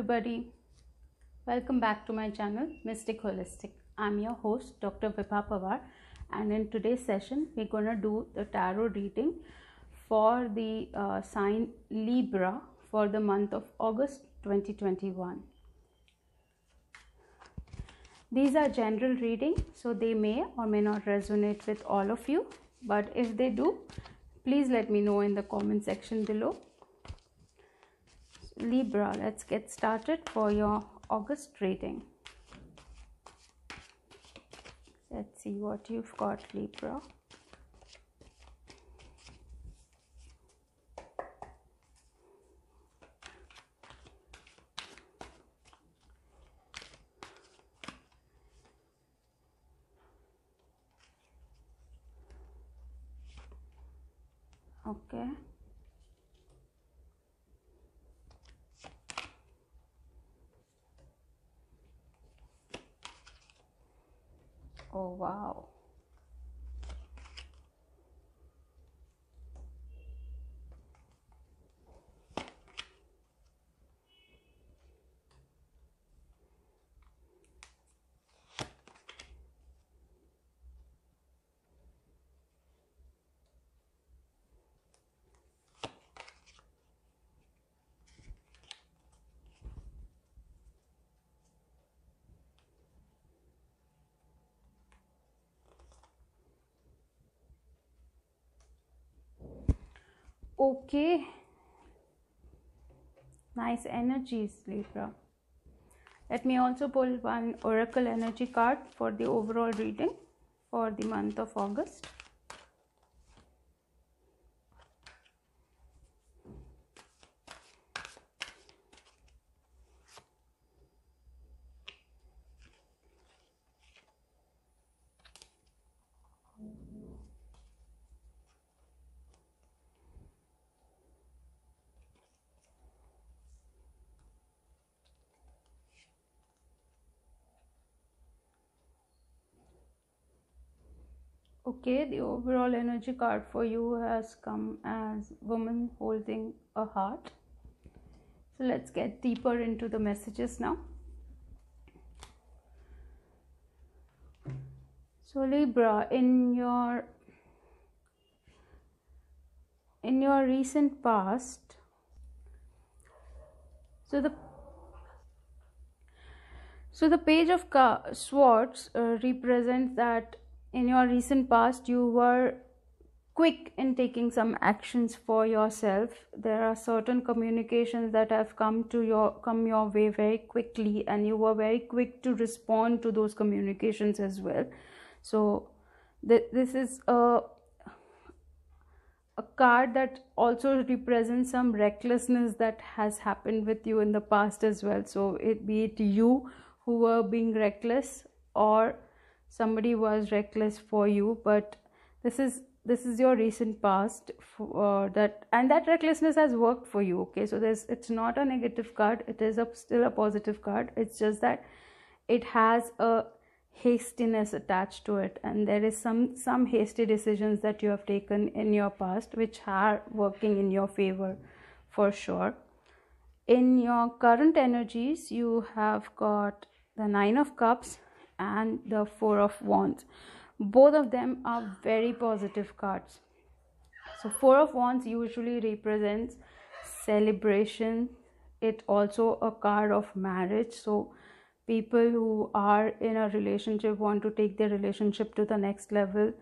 everybody. Welcome back to my channel Mystique Holistic. I'm your host Dr. Vibha Pawar and in today's session we're going to do the tarot reading for the uh, sign Libra for the month of August 2021. These are general reading so they may or may not resonate with all of you but if they do please let me know in the comment section below Libra, let's get started for your August reading. Let's see what you've got, Libra. Okay. Oh, wow. Okay. Nice energies, Libra. Let me also pull one Oracle energy card for the overall reading for the month of August. Okay the overall energy card for you has come as woman holding a heart. So let's get deeper into the messages now. So libra in your in your recent past so the so the page of swords uh, represents that in your recent past you were quick in taking some actions for yourself. There are certain communications that have come to your come your way very quickly and you were very quick to respond to those communications as well. So th- this is a a card that also represents some recklessness that has happened with you in the past as well. So it be it you who were being reckless or somebody was reckless for you but this is this is your recent past uh, that and that recklessness has worked for you okay? So there's it's not a negative card it is a, still a positive card. It's just that it has a hastiness attached to it and there is some some hasty decisions that you have taken in your past which are working in your favor for sure. In your current energies you have got the nine of cups and the four of wands. Both of them are very positive cards. So four of wands usually represents celebration. It also a card of marriage. So people who are in a relationship want to take their relationship to the next level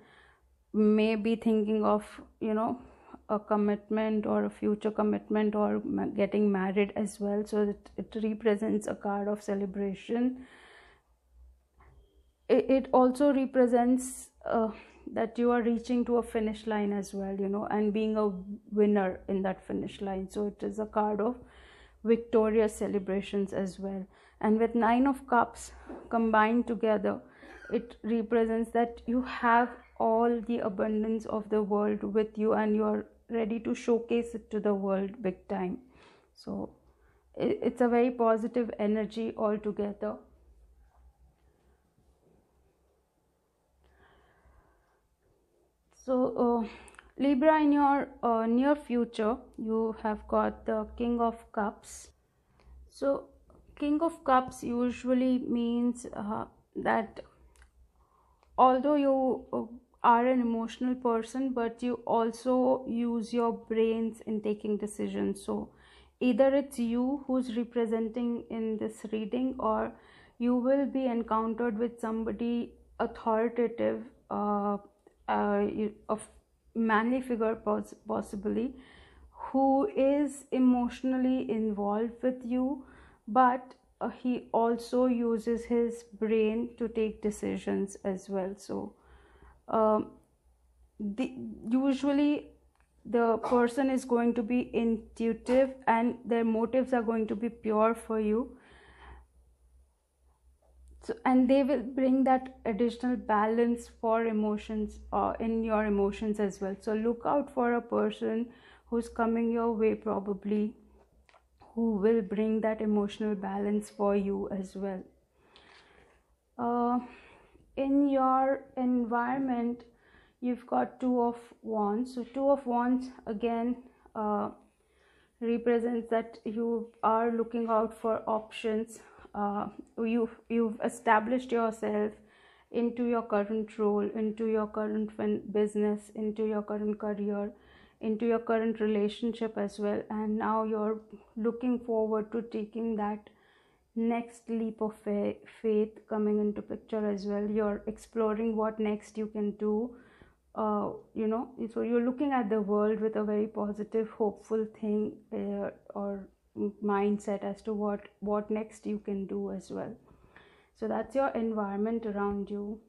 may be thinking of you know a commitment or a future commitment or getting married as well. So it, it represents a card of celebration it also represents uh, that you are reaching to a finish line as well you know and being a winner in that finish line. So it is a card of victorious celebrations as well. And with nine of cups combined together it represents that you have all the abundance of the world with you and you are ready to showcase it to the world big time. So it's a very positive energy altogether so uh, libra in your uh, near future you have got the king of cups. So king of cups usually means uh, that although you uh, are an emotional person but you also use your brains in taking decisions. So either it's you who's representing in this reading or you will be encountered with somebody authoritative uh, uh, of manly figure pos- possibly who is emotionally involved with you but uh, he also uses his brain to take decisions as well. So um, the usually the person is going to be intuitive and their motives are going to be pure for you so and they will bring that additional balance for emotions uh, in your emotions as well. So look out for a person who's coming your way probably who will bring that emotional balance for you as well. Uh, in your environment you've got two of wands. So two of wands again uh, represents that you are looking out for options uh, you've you've established yourself into your current role into your current business into your current career into your current relationship as well. And now you're looking forward to taking that next leap of faith coming into picture as well. You're exploring what next you can do uh, you know. So you're looking at the world with a very positive hopeful thing uh, or mindset as to what what next you can do as well. So that's your environment around you.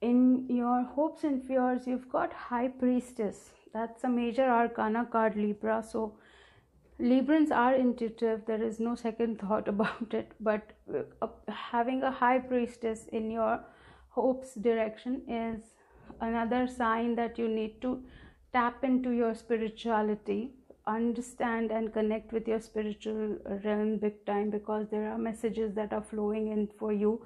In your hopes and fears you've got high priestess. That's a major arcana card libra. So Librans are intuitive, there is no second thought about it. But uh, having a high priestess in your hopes direction is another sign that you need to tap into your spirituality, understand and connect with your spiritual realm big time because there are messages that are flowing in for you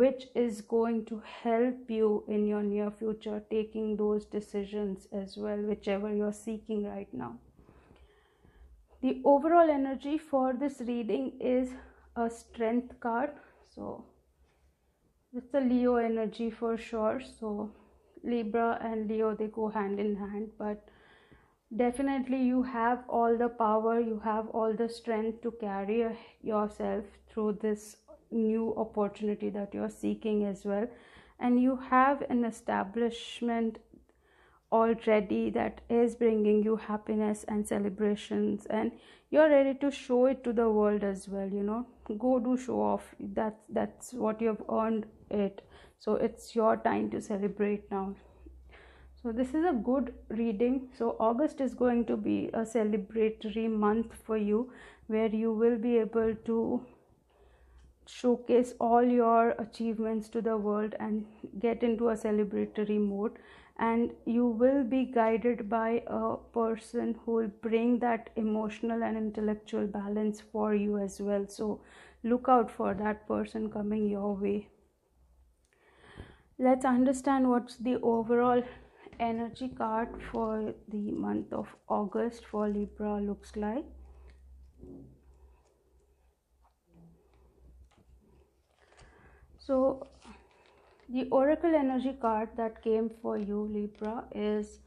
which is going to help you in your near future taking those decisions as well whichever you're seeking right now. The overall energy for this reading is a strength card. So it's a leo energy for sure. So libra and leo they go hand in hand but definitely you have all the power you have all the strength to carry yourself through this new opportunity that you're seeking as well. And you have an establishment already that is bringing you happiness and celebrations and you're ready to show it to the world as well you know. Go do show off. That's that's what you have earned it. So it's your time to celebrate now so this is a good reading. So august is going to be a celebratory month for you where you will be able to showcase all your achievements to the world and get into a celebratory mode. And you will be guided by a person who will bring that emotional and intellectual balance for you as well. So look out for that person coming your way. Let's understand what's the overall energy card for the month of august for libra looks like. So the oracle energy card that came for you libra is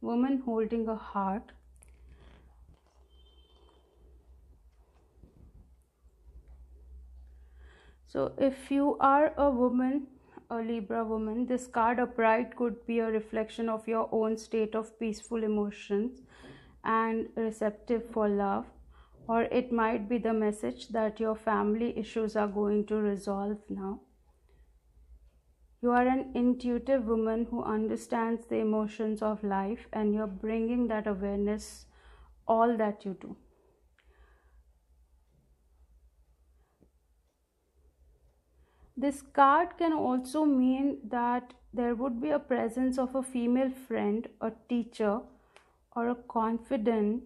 woman holding a heart. So if you are a woman a libra woman this card upright could be a reflection of your own state of peaceful emotions and receptive for love or it might be the message that your family issues are going to resolve now you are an intuitive woman who understands the emotions of life and you're bringing that awareness all that you do. This card can also mean that there would be a presence of a female friend, a teacher, or a confidant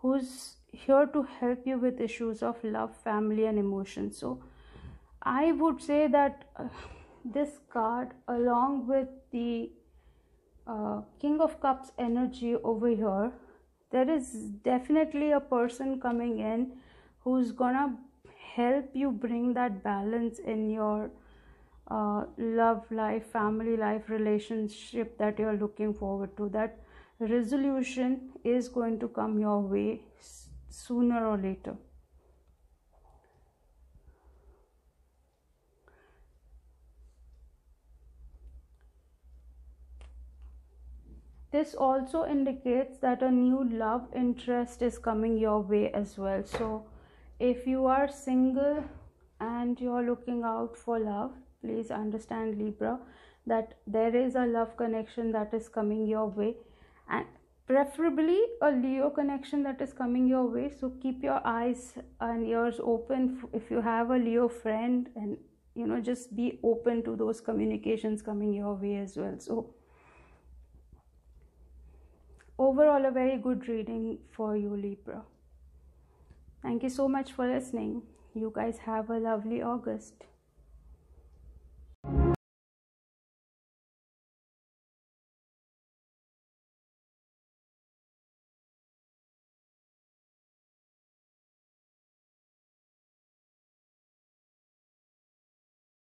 who's here to help you with issues of love, family, and emotion. So, I would say that. Uh, this card along with the uh, king of cups energy over here there is definitely a person coming in who's gonna help you bring that balance in your uh, love life, family life, relationship that you're looking forward to. That resolution is going to come your way sooner or later. this also indicates that a new love interest is coming your way as well so if you are single and you're looking out for love please understand libra that there is a love connection that is coming your way. And preferably a leo connection that is coming your way. So keep your eyes and ears open. If you have a leo friend and you know just be open to those communications coming your way as well. So overall a very good reading for you libra thank you so much for listening. You guys have a lovely august